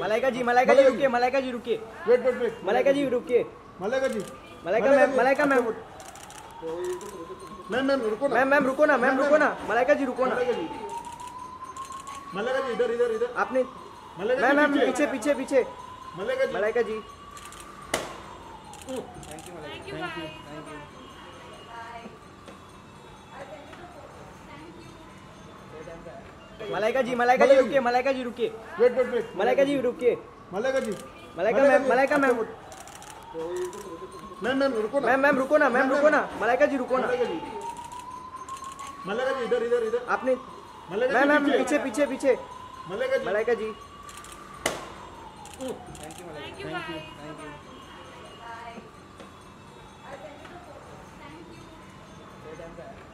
मलाइका जी मलाइका जी रुकिए मलाइका जी रुकिए। Wait wait wait Malaika ji रुकिए। मलेगा ji. Malaika ma'am Malaika ma'am. Ma'am ma'am रुको ना। मैम मैम रुको ना मैम रुको ना। मलाइका जी रुको ना। मलेगा जी। इधर इधर इधर। आपने मैम मैम पीछे। पीछे पीछे मलेगा जी। मलाइका जी। Thank you. मलाइका जी मलाइका जी रुकिए मलाइका जी रुकिए। Wait wait wait. Malaika ji रुकिए। मलेगा ji. Malaika ma'am Malaika ma'am. Ma'am ma'am रुको ना। मैम मैम रुको ना मैम रुको ना। मलाइका जी रुको ना। मलेगा जी। इधर इधर इधर। आपने मैम जी मैम पीछे। पीछे पीछे मलेगा जी। मलाइका जी। Thank you.